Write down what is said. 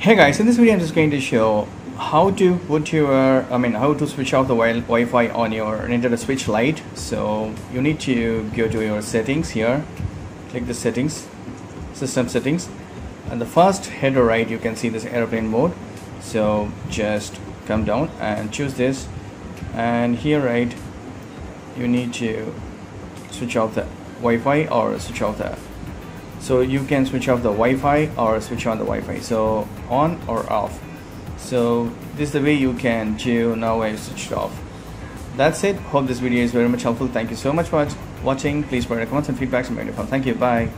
Hey guys, in this video I'm just going to show how to put your, I mean how to switch off the wi Wi-Fi on your Nintendo Switch Lite. So you need to go to your settings here, click the settings, system settings and the first header right you can see this airplane mode. So just come down and choose this and here right you need to switch off the Wi-Fi or switch off the so you can switch off the Wi-Fi or switch on the Wi-Fi. So on or off. So this is the way you can do now I switched off. That's it. Hope this video is very much helpful. Thank you so much for watching. Please provide comments and feedbacks and thank you. Bye